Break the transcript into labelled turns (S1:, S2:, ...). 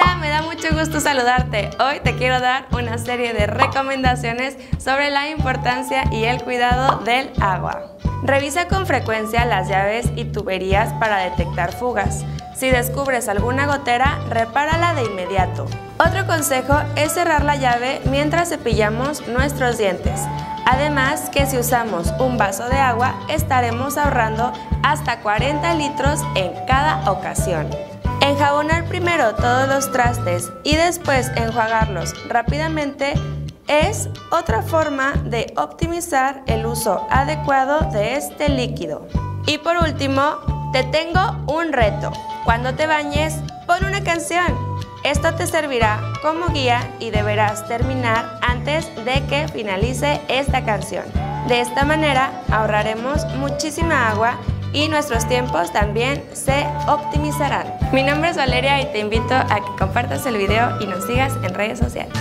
S1: Hola, me da mucho gusto saludarte. Hoy te quiero dar una serie de recomendaciones sobre la importancia y el cuidado del agua. Revisa con frecuencia las llaves y tuberías para detectar fugas. Si descubres alguna gotera, repárala de inmediato. Otro consejo es cerrar la llave mientras cepillamos nuestros dientes. Además que si usamos un vaso de agua estaremos ahorrando hasta 40 litros en cada ocasión. Enjabonar primero todos los trastes y después enjuagarlos rápidamente es otra forma de optimizar el uso adecuado de este líquido. Y por último, te tengo un reto. Cuando te bañes, pon una canción. Esto te servirá como guía y deberás terminar antes de que finalice esta canción. De esta manera ahorraremos muchísima agua y nuestros tiempos también se optimizarán. Mi nombre es Valeria y te invito a que compartas el video y nos sigas en redes sociales.